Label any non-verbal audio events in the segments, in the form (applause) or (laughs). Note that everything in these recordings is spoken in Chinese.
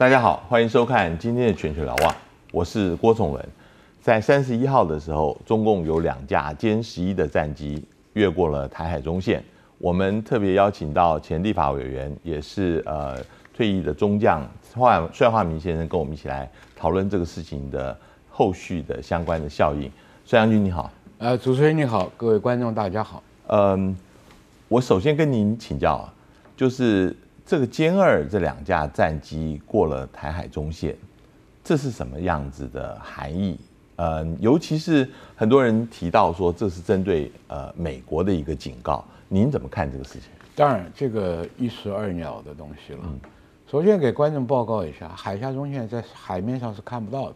大家好，欢迎收看今天的全球瞭望，我是郭崇文。在三十一号的时候，中共有两架歼十一的战机越过了台海中线。我们特别邀请到前立法委员，也是呃退役的中将华帅化明先生，跟我们一起来讨论这个事情的后续的相关的效应。帅将军你好，呃，主持人你好，各位观众大家好。嗯，我首先跟您请教啊，就是这个歼二这两架战机过了台海中线，这是什么样子的含义？呃，尤其是很多人提到说这是针对呃美国的一个警告，您怎么看这个事情？当然，这个一石二鸟的东西了。首先给观众报告一下，海峡中线在海面上是看不到的，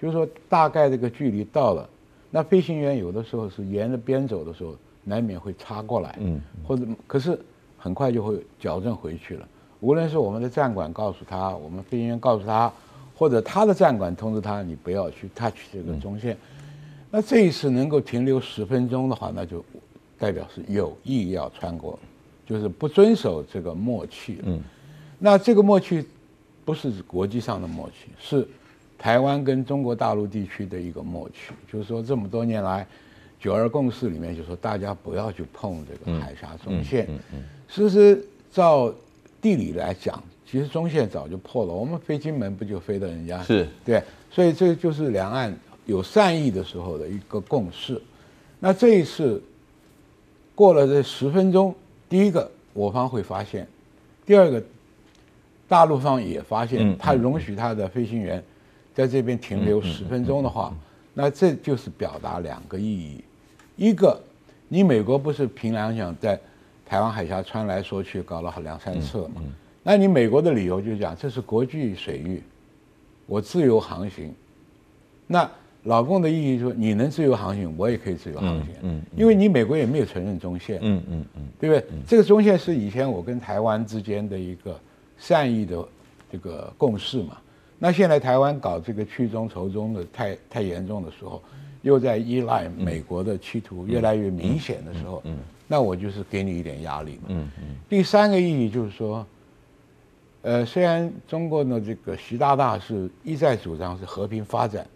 就是说大概这个距离到了，那飞行员有的时候是沿着边走的时候，难免会插过来，嗯，或者可是很快就会矫正回去了。无论是我们的站管告诉他，我们飞行员告诉他。或者他的站管通知他，你不要去 touch 这个中线。那这一次能够停留十分钟的话，那就代表是有意要穿过，就是不遵守这个默契。嗯，那这个默契不是国际上的默契，是台湾跟中国大陆地区的一个默契。就是说，这么多年来，九二共识里面就说大家不要去碰这个海峡中线。嗯嗯，其实照地理来讲。其实中线早就破了，我们飞金门不就飞到人家？是对，所以这就是两岸有善意的时候的一个共识。那这一次过了这十分钟，第一个我方会发现，第二个大陆方也发现，他容许他的飞行员在这边停留十分钟的话，那这就是表达两个意义：一个，你美国不是凭良想在台湾海峡穿来说去搞了两三次嘛？那你美国的理由就是讲这是国际水域，我自由航行。那老共的意义说你能自由航行，我也可以自由航行。嗯，因为你美国也没有承认中线。嗯嗯嗯，对不对？这个中线是以前我跟台湾之间的一个善意的这个共识嘛。那现在台湾搞这个去中仇中的太太严重的时候，又在依赖美国的企图越来越明显的时候，嗯，那我就是给你一点压力。嗯嗯。第三个意义就是说。呃，虽然中国的这个习大大是一再主张是和平发展，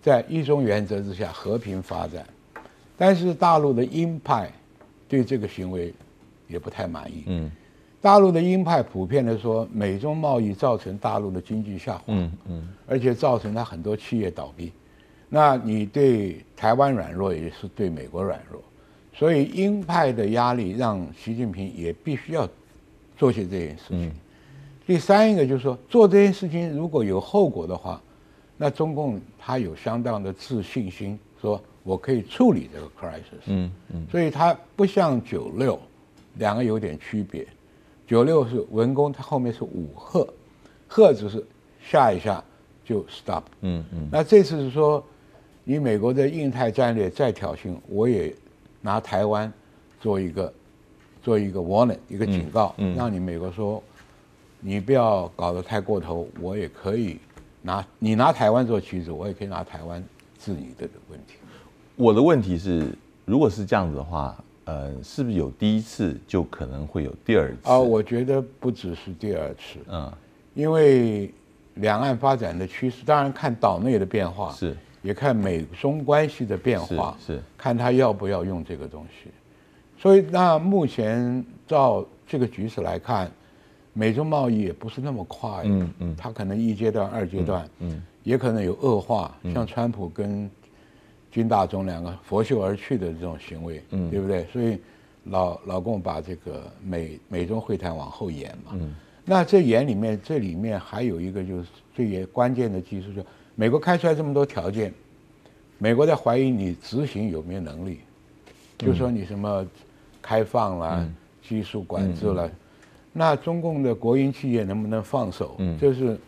在一中原则之下和平发展，但是大陆的鹰派对这个行为也不太满意。嗯，大陆的鹰派普遍的说，美中贸易造成大陆的经济下滑，嗯嗯，而且造成他很多企业倒闭。那你对台湾软弱，也是对美国软弱，所以鹰派的压力让习近平也必须要做些这件事情。第三一个就是说，做这件事情如果有后果的话，那中共他有相当的自信心，说我可以处理这个 crisis。嗯嗯，所以他不像九六，两个有点区别。九六是文攻，它后面是武赫，赫只是下一下就 stop。嗯嗯，那这次是说，你美国的印太战略再挑衅，我也拿台湾做一个做一个 warning，一个警告，让你美国说。你不要搞得太过头，我也可以拿你拿台湾做棋子，我也可以拿台湾治你的问题。我的问题是，如果是这样子的话，呃，是不是有第一次就可能会有第二次？啊，我觉得不只是第二次，嗯，因为两岸发展的趋势，当然看岛内的变化，是，也看美中关系的变化，是，看他要不要用这个东西。所以，那目前照这个局势来看。美中贸易也不是那么快，嗯嗯，它可能一阶段、二阶段，嗯，也可能有恶化，像川普跟金大中两个拂袖而去的这种行为，嗯，对不对？所以老老共把这个美美中会谈往后延嘛，嗯，那这延里面，这里面还有一个就是最关键的技术，就美国开出来这么多条件，美国在怀疑你执行有没有能力，就说你什么开放了、技术管制了。那中共的国营企业能不能放手？嗯，这是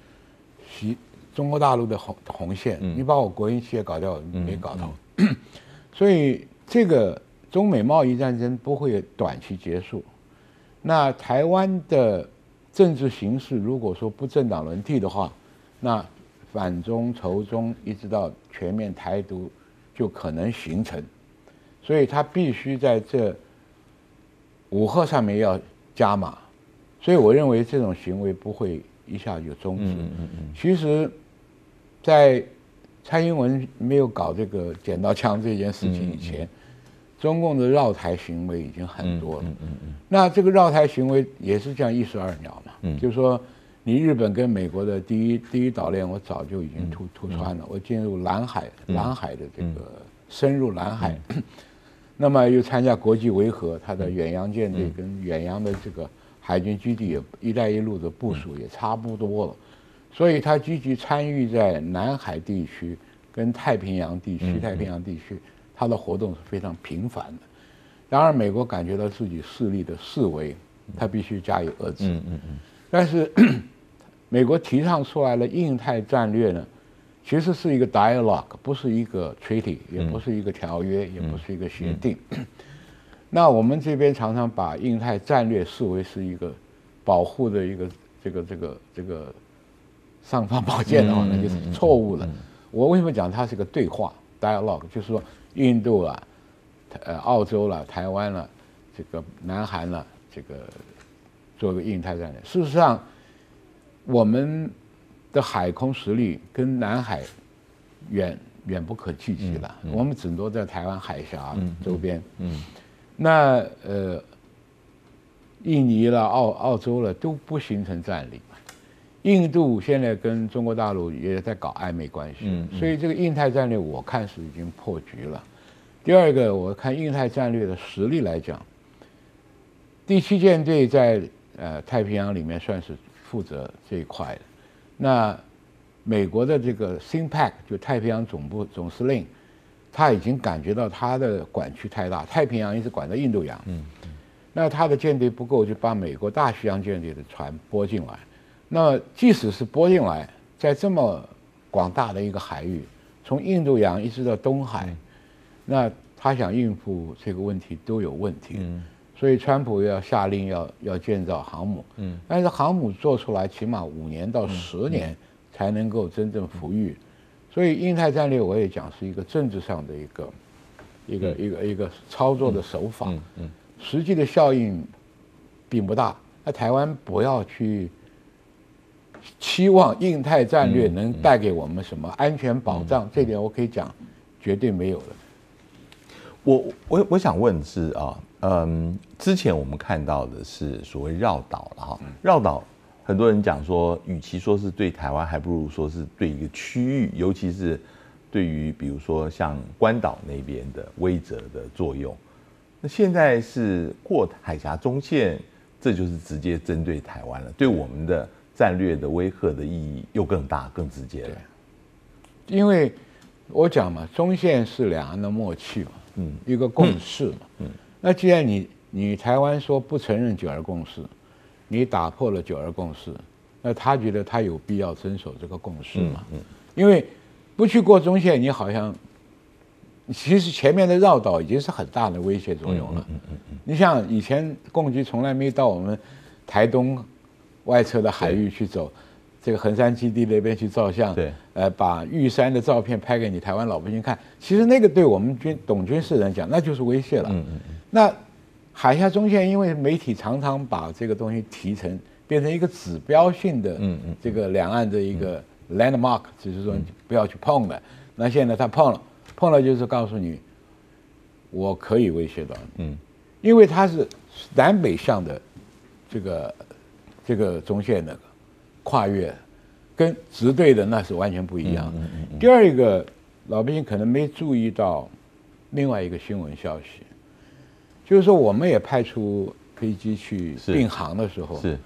习中国大陆的红红线。你把我国营企业搞掉，没搞到。(clears throat) 所以这个中美贸易战争不会短期结束。那台湾的政治形势如果说不政党轮替的话，那反中仇中一直到全面台独就可能形成。所以他必须在这五号上面要加码。所以我认为这种行为不会一下就终止。嗯嗯嗯。其实，在蔡英文没有搞这个剪刀枪这件事情以前，中共的绕台行为已经很多了。嗯嗯嗯。那这个绕台行为也是这样一石二鸟嘛。嗯。就是说，你日本跟美国的第一第一岛链，我早就已经突突穿了，我进入南海，南海的这个深入南海。(coughs) 那么又参加国际维和，它的远洋舰队跟远洋的这个海军基地也“一带一路”的部署也差不多了，所以他积极参与在南海地区跟太平洋地区、太平洋地区，他的活动是非常频繁的。然而，美国感觉到自己势力的式微，它必须加以遏制。嗯嗯嗯。但是，(coughs) 美国提倡出来的印太战略呢？其实是一个 dialogue，不是一个 treaty，也不是一个条约，也不是一个协定。(coughs) 那我们这边常常把印太战略视为是一个保护的一个这个这个这个尚方宝剑的话，那就是错误了。我为什么讲它是个对话 dialogue？就是说，印度啊，呃，澳洲了，台湾了，这个南韩了，这个做个印太战略。事实上，我们。的海空实力跟南海远远不可企及了，我们顶多在台湾海峡周边。嗯，那呃，印尼了、澳澳洲了都不形成战力。印度现在跟中国大陆也在搞暧昧关系，所以这个印太战略我看是已经破局了。第二个，我看印太战略的实力来讲，第七舰队在呃太平洋里面算是负责这一块的。那美国的这个 SINPAC 就太平洋总部总司令，他已经感觉到他的管区太大，太平洋一直管到印度洋。嗯，那他的舰队不够，就把美国大西洋舰队的船拨进来。那即使是拨进来，在这么广大的一个海域，从印度洋一直到东海，那他想应付这个问题都有问题。嗯。所以，川普要下令要要建造航母，嗯，但是航母做出来起码五年到十年才能够真正服役，所以印太战略我也讲是一个政治上的一个一个一个一个操作的手法，嗯嗯，实际的效应并不大。那台湾不要去期望印太战略能带给我们什么安全保障，这点我可以讲绝对没有了。我我我想问是啊。嗯，之前我们看到的是所谓绕岛了哈，绕岛，很多人讲说，与其说是对台湾，还不如说是对一个区域，尤其是对于比如说像关岛那边的威慑的作用。那现在是过海峡中线，这就是直接针对台湾了，对我们的战略的威吓的意义又更大、更直接了。因为我讲嘛，中线是两岸的默契嘛，嗯，一个共识嘛，嗯。那既然你你台湾说不承认九二共识，你打破了九二共识，那他觉得他有必要遵守这个共识嘛？嗯，因为不去过中线，你好像其实前面的绕道已经是很大的威胁作用了。嗯嗯嗯。你像以前共军从来没到我们台东外侧的海域去走，这个横山基地那边去照相，对，呃，把玉山的照片拍给你台湾老百姓看，其实那个对我们军懂军事人讲，那就是威胁了。嗯嗯嗯。那海峡中线，因为媒体常常把这个东西提成变成一个指标性的，嗯嗯，这个两岸的一个 landmark，就是说不要去碰的。那现在他碰了，碰了就是告诉你，我可以威胁到你，嗯，因为它是南北向的这个这个中线那个跨越，跟直对的那是完全不一样。第二一个，老百姓可能没注意到另外一个新闻消息。就是说，我们也派出飞机去并航的时候，是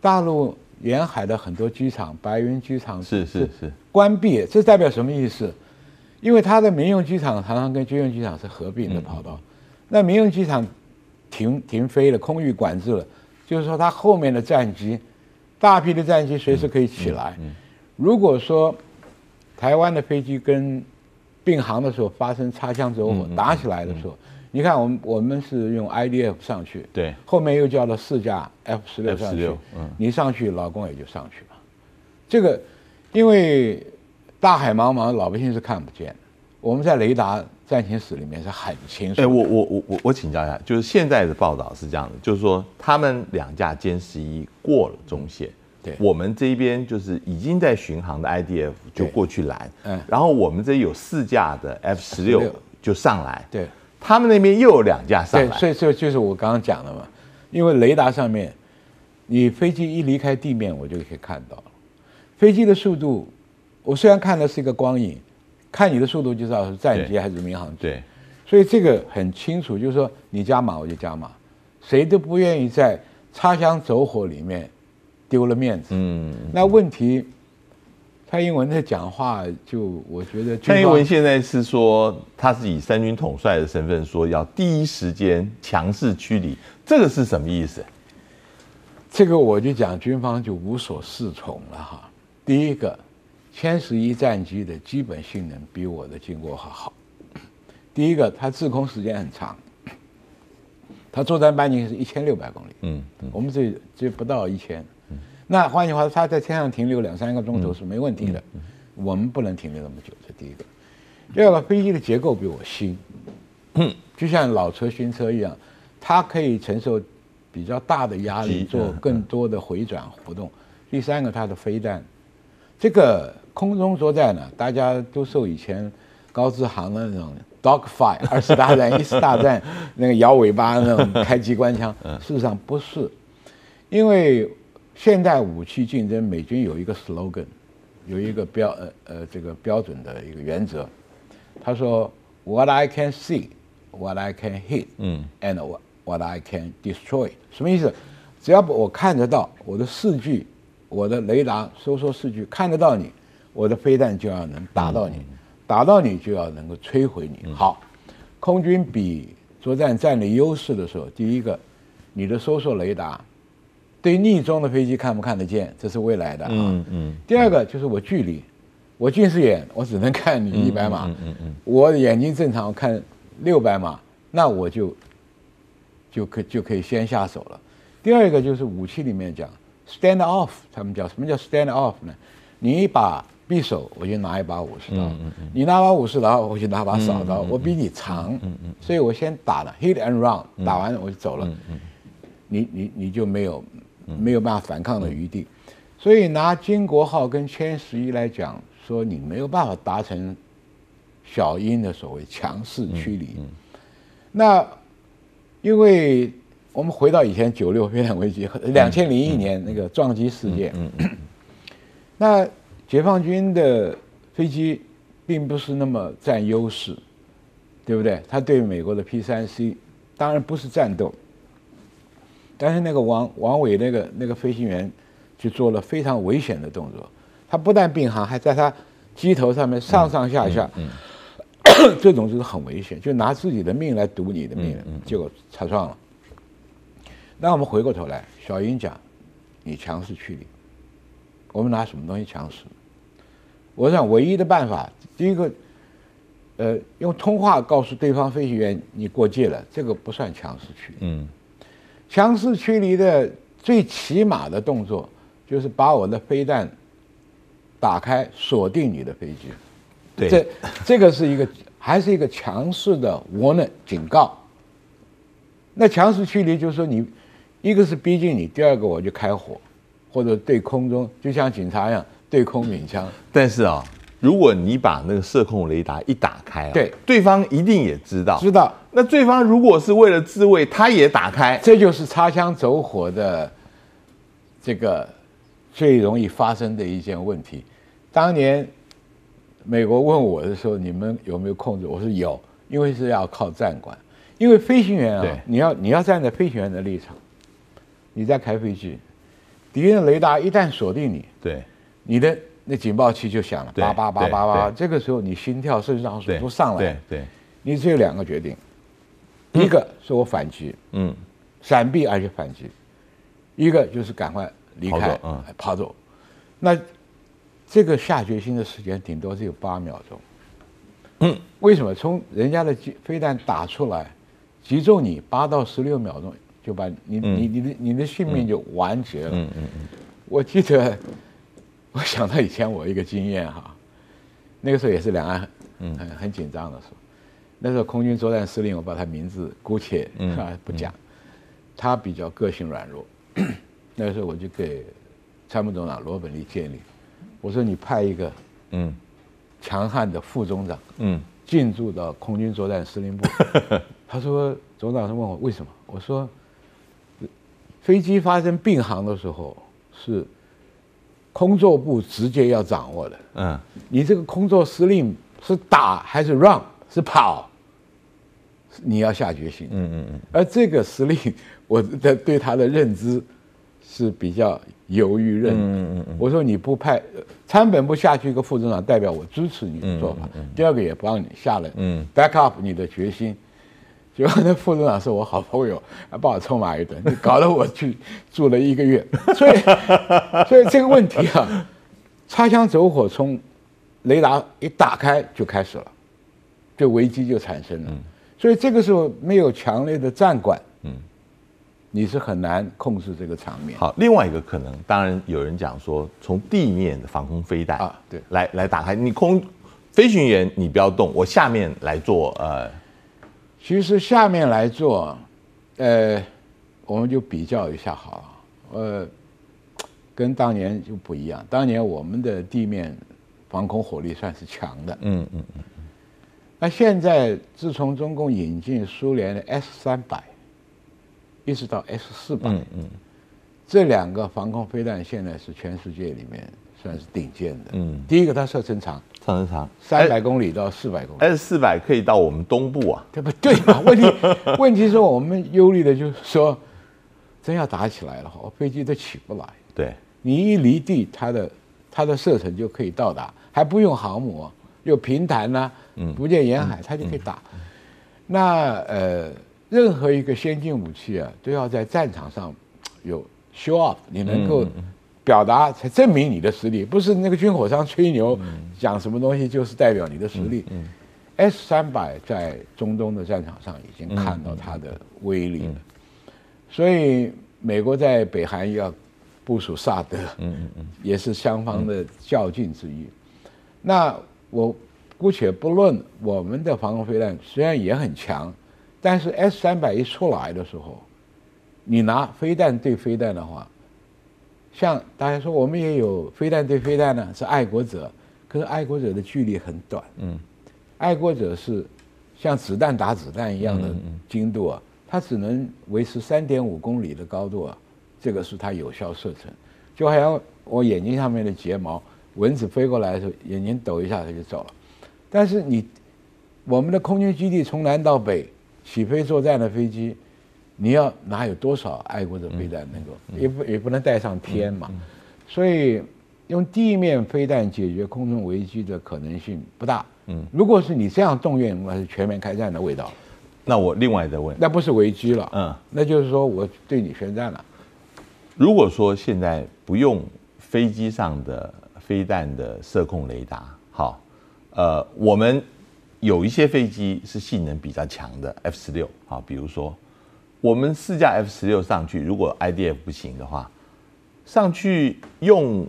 大陆沿海的很多机场，白云机场是是是关闭，这代表什么意思？因为它的民用机场常常跟军用机场是合并的跑道，那民用机场停停飞了，空域管制了，就是说它后面的战机，大批的战机随时可以起来。如果说台湾的飞机跟并航的时候发生擦枪走火，打起来的时候。你看，我们我们是用 IDF 上去，对，后面又叫了四架 F 十六上去，嗯，你上去，老公也就上去了。这个，因为大海茫茫，老百姓是看不见的。我们在雷达战情史里面是很清楚。哎，我我我我我请教一下，就是现在的报道是这样的，就是说他们两架歼十一过了中线，对。我们这边就是已经在巡航的 IDF 就过去拦，嗯。然后我们这有四架的 F 十六16就上来，对。他们那边又有两架上对，来，所以这就是我刚刚讲的嘛，因为雷达上面，你飞机一离开地面，我就可以看到了。飞机的速度，我虽然看的是一个光影，看你的速度就知道是战机还是民航机。对所以这个很清楚，就是说你加码我就加码，谁都不愿意在擦枪走火里面丢了面子。嗯，那问题，蔡英文的讲话就我觉得蔡英文现在是说他是以三军统帅的身份说要第一时间强势驱离，这个是什么意思？这个我就讲军方就无所适从了哈。第一个，歼十一战机的基本性能比我的经过还好。第一个，它滞空时间很长，它作战半径是一千六百公里，嗯嗯。我们这这不到一千。那换句话说，它在天上停留两三个钟头是没问题的，我们不能停留那么久，这第一个。第二个，飞机的结构比我新，就像老车新车一样，它可以承受比较大的压力，做嗯更多的回转活动。第三个，它的飞弹，这个空中作战呢，大家都受以前高志航的那种 dogfight (laughs) 二次大战、一次大战那个摇尾巴那种开机关枪，(laughs) 事实上不是，因为现代武器竞争，美军有一个 slogan，有一个标呃呃这个标准的一个原则，他说 What I can see, what I can hit, 嗯。and what what I can destroy，什么意思？只要我看得到我的视距，我的雷达收缩视距看得到你，我的飞弹就要能打到你，打到你就要能够摧毁你。好，空军比作战战略优势的时候，第一个，你的搜索雷达对逆中的飞机看不看得见，这是未来的啊。嗯嗯第二个就是我距离，我近视眼，我只能看你一百码，嗯嗯嗯我眼睛正常，我看六百码，那我就就可就可以先下手了。第二个就是武器里面讲 stand off，他们叫什么叫 stand off 呢？你把匕首，我就拿一把武士刀；你拿把武士刀，我就拿把扫刀。我比你长，所以我先打了 hit and run，打完我就走了。你你你就没有没有办法反抗的余地。所以拿金国号跟歼十一来讲，说你没有办法达成小英的所谓强势驱离。那因为我们回到以前九六 (laughs) 越南危机，两千零一年那个撞击事件，(clears throat) 那解放军的飞机并不是那么占优势，对不对？他对美国的 P 三 C 当然不是战斗，但是那个王王伟那个那个飞行员就做了非常危险的动作，他不但并航，还在他机头上面上上下下，(coughs) 这种就是很危险，就拿自己的命来赌你的命，结果擦撞了。那我们回过头来，小英讲，你强势驱离，我们拿什么东西强势？我想唯一的办法，第一个，呃，用通话告诉对方飞行员你过界了，这个不算强势驱离。嗯强势驱离的最起码的动作，就是把我的飞弹打开，锁定你的飞机。对这这个是一个还是一个强势的 warning 警告。那强势驱离就是说你，一个是逼近你，第二个我就开火，或者对空中就像警察一样对空鸣枪。但是啊，如果你把那个射控雷达一打开啊，对对方一定也知道。知道，那对方如果是为了自卫，他也打开，这就是擦枪走火的这个最容易发生的一件问题。当年美国问我的时候，你们有没有控制？我说有，因为是要靠战管，因为飞行员啊，你要你要站在飞行员的立场，你在开飞机，敌人的雷达一旦锁定你，对。你的那警报器就响了，叭叭叭叭叭，这个时候你心跳、肾上素对都上来对，对，你只有两个决定，一个是我反击，嗯。闪避而且反击，一个就是赶快离开跑走嗯。跑走。那这个下决心的时间顶多只有八秒钟。嗯，为什么？从人家的击飞弹打出来，击中你八到十六秒钟，就把你、你你的你的性命就完结了。嗯嗯嗯，我记得，(laughs) 我想到以前我一个经验哈，那个时候也是两岸很很很紧张的时候，那时候空军作战司令，我把他名字姑且嗯。啊 (laughs) 不讲，他比较个性软弱，(clears throat) 那时候我就给参谋总长罗本利建议，我说你派一个嗯。强悍的副总长嗯。进驻到空军作战司令部。(laughs) 他说总长是问我为什么？我说飞机发生并航的时候是空作部直接要掌握的。嗯，你这个空作司令是打还是 run 是跑？你要下决心。嗯嗯嗯。而这个司令，我的对他的认知是比较犹豫认。嗯嗯嗯。我说你不派参本部下去一个副总长，代表我支持你的做法。嗯第二个也帮你下了。嗯。back up 你的决心。结果那副组长是我好朋友，(laughs) 还把我臭骂一顿，你搞得我去住了一个月。(laughs) 所以，(laughs) 所以这个问题啊，擦枪走火从雷达一打开就开始了，这危机就产生了。所以这个时候没有强烈的战管，嗯，你是很难控制这个场面。好，另外一个可能，当然有人讲说，从地面的防空飞弹啊，对，来来打开，你空飞行员你不要动，我下面来做。呃，其实下面来做，呃，我们就比较一下好了，呃，跟当年就不一样，当年我们的地面防空火力算是强的，嗯嗯嗯。那现在，自从中共引进苏联的 S 三百，一直到 S 四百，嗯嗯，这两个防空飞弹现在是全世界里面算是顶尖的。嗯，第一个它射程长，射程长，三百公里到四百公里。S 四百可以到我们东部啊，对不对嘛？问题 (laughs) 问题是我们忧虑的就是说，真要打起来了，话，飞机都起不来。对，你一离地，它的它的射程就可以到达，还不用航母，又平坦呢。嗯，不见沿海，它就可以打。那呃，任何一个先进武器啊，都要在战场上有 show off，你能够表达才证明你的实力，不是那个军火商吹牛讲什么东西就是代表你的实力。S 三百在中东的战场上已经看到它的威力了，所以美国在北韩要部署萨德，嗯嗯嗯，也是双方的较劲之一。那我。姑且不论我们的防空飞弹虽然也很强，但是 S 三百一出来的时候，你拿飞弹对飞弹的话，像大家说我们也有飞弹对飞弹呢，是爱国者，可是爱国者的距离很短，嗯，爱国者是像子弹打子弹一样的精度啊，它只能维持三点五公里的高度啊，这个是它有效射程，就好像我眼睛上面的睫毛，蚊子飞过来的时候，眼睛抖一下它就走了。但是你，我们的空军基地从南到北起飞作战的飞机，你要哪有多少爱国者飞弹能够，也不也不能带上天嘛，所以用地面飞弹解决空中危机的可能性不大。嗯，如果是你这样动员，那是全面开战的味道。那我另外再问，那不是危机了，嗯，那就是说我对你宣战了。如果说现在不用飞机上的飞弹的射控雷达，好。呃，我们有一些飞机是性能比较强的 F 十六啊，比如说我们试驾 F 十六上去，如果 IDF 不行的话，上去用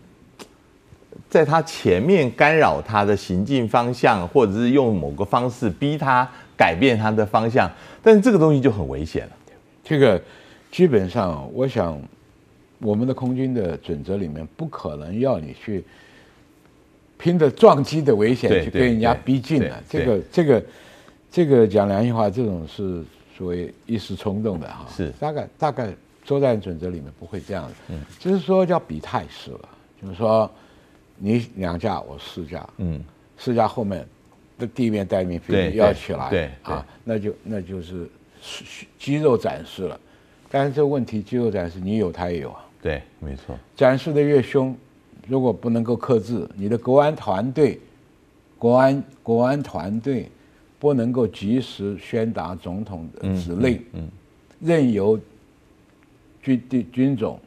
在它前面干扰它的行进方向，或者是用某个方式逼它改变它的方向，但是这个东西就很危险了。这个基本上，我想我们的空军的准则里面不可能要你去。拼着撞击的危险去跟人家逼近了，这个这个这个讲良心话，这种是所谓一时冲动的哈。是大概大概作战准则里面不会这样的，嗯，就是说叫比态势了，就是说你两架我四架，嗯，四架后面的地面待命飞机要起来，对啊，那就那就是肌肉展示了，但是这个问题肌肉展示你有他也有啊，对，没错，展示的越凶。如果不能够克制你的国安团队，国安国安团队不能够及时宣达总统的指令，任由军地军种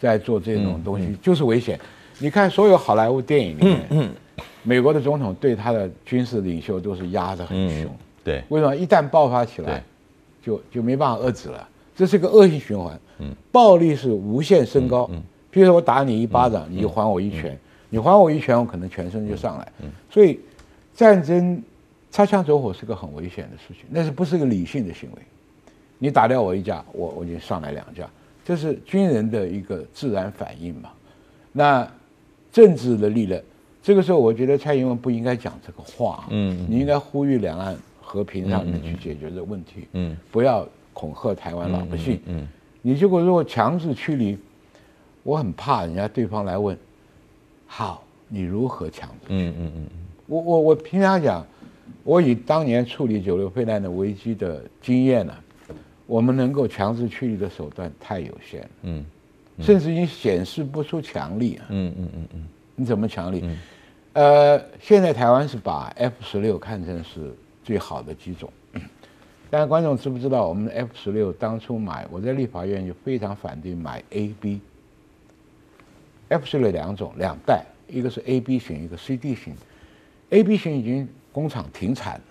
在做这种东西，就是危险。你看所有好莱坞电影里面，美国的总统对他的军事领袖都是压得很凶，对，为什么？一旦爆发起来，就就没办法遏制了，这是一个恶性循环，暴力是无限升高。比如说我打你一巴掌，你就还我一拳，你还我一拳，我可能全身就上来。所以，战争擦枪走火是个很危险的事情，那是不是个理性的行为？你打掉我一架，我我就上来两架，这是军人的一个自然反应嘛。那政治的力量，这个时候我觉得蔡英文不应该讲这个话，嗯你应该呼吁两岸和平上面去解决这个问题，嗯不要恐吓台湾老百姓。嗯你结果如果强制驱离，我很怕人家对方来问，好，你如何强制？嗯嗯嗯我我我平常讲，我以当年处理九六飞弹的危机的经验呢、我们能够强制驱离的手段太有限了，嗯甚至已经显示不出强力啊！嗯嗯嗯嗯你怎么强力？呃，现在台湾是把 F 十六看成是最好的机种，(clears throat) 但是观众知不知道，我们的 F 十六当初买，我在立法院就非常反对买 A、B。F 十六两种两代，一个是 A、B 型，一个 C、D 型。A、B 型已经工厂停产了，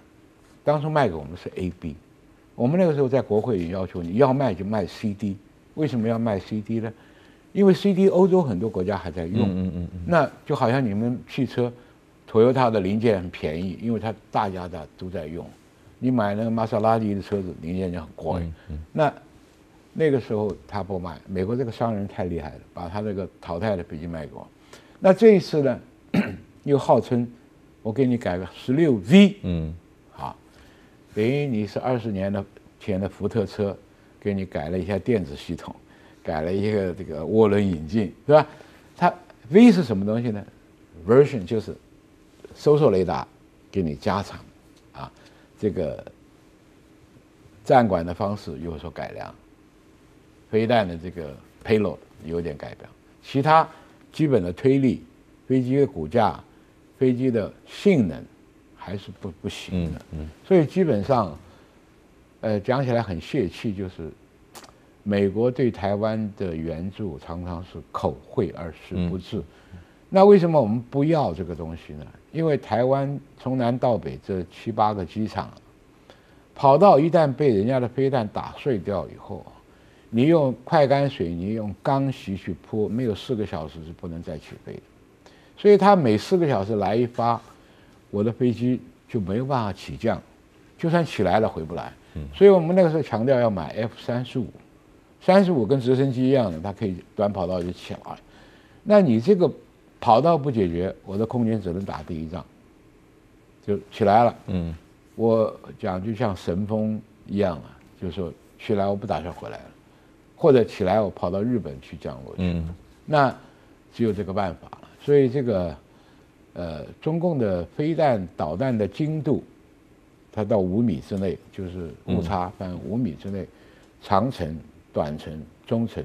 当初卖给我们是 A、B。我们那个时候在国会也要求你要卖就卖 C、D，为什么要卖 C、D 呢？因为 C、D 欧洲很多国家还在用。嗯嗯嗯那就好像你们汽车，Toyota 的零件很便宜，因为它大家的都在用。你买那个玛莎拉蒂的车子，零件就很贵。那那个时候他不卖，美国这个商人太厉害了，把他这个淘汰的飞机卖给我。那这一次呢，(clears throat) 又号称我给你改个十六 V，嗯好，等于你是二十年的前的福特车，给你改了一下电子系统，改了一个这个涡轮引擎，是吧？它 V 是什么东西呢？Version 就是搜索雷达给你加长，啊，这个站管的方式有所改良，飞弹的这个 payload 有点改良，其他基本的推力、飞机的骨架、飞机的性能还是不不行的。嗯所以基本上，呃，讲起来很泄气，就是美国对台湾的援助常常是口惠而实不至。那为什么我们不要这个东西呢？因为台湾从南到北这七八个机场，跑道一旦被人家的飞弹打碎掉以后，你用快干水泥、用钢席去铺，没有四个小时是不能再起飞的。所以它每四个小时来一发，我的飞机就没有办法起降，就算起来了回不来。所以我们那个时候强调要买 F 三十五，三十五跟直升机一样的，它可以短跑道就起来。那你这个跑道不解决，我的空军只能打第一仗，就起来了。嗯我讲就像神风一样啊，就是说起来我不打算回来了，或者起来我跑到日本去降落去。嗯那只有这个办法了。所以这个，呃，中共的飞弹导弹的精度，它到五米之内，就是误差反正五米之内，长程、短程、中程，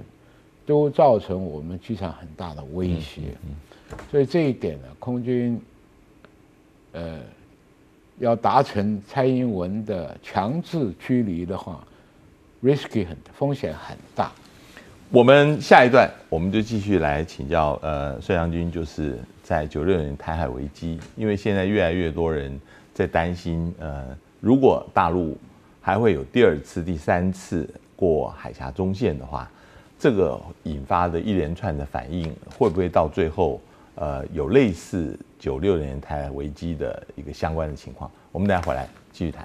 都造成我们机场很大的威胁。所以这一点呢，空军，呃，要达成蔡英文的强制驱离的话，risky 很风险很大。我们下一段我们就继续来请教呃孙杨军，就是在九六年台海危机，因为现在越来越多人在担心，呃，如果大陆还会有第二次、第三次过海峡中线的话，这个引发的一连串的反应，会不会到最后呃有类似九六年台海危机的一个相关的情况？我们等下回来继续谈。